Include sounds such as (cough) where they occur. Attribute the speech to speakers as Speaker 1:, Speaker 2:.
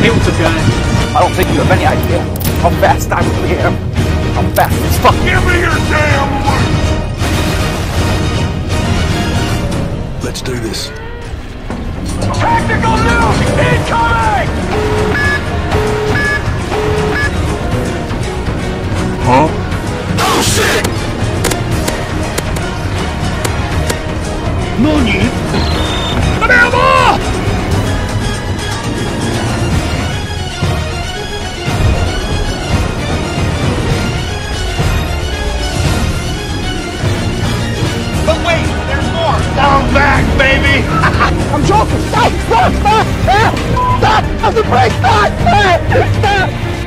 Speaker 1: Hey, what's up, guys?
Speaker 2: I don't think you have any idea how fast I really am. I'm fast as fuck.
Speaker 3: Give me your damn loot!
Speaker 4: Let's do this.
Speaker 3: Tactical nuke incoming!
Speaker 4: Huh?
Speaker 3: Oh shit!
Speaker 4: Nani?
Speaker 3: Baby! (laughs)
Speaker 2: I'm joking. Stop! Stop! Stop! Stop! Stop! Stop! Stop! Stop! Stop!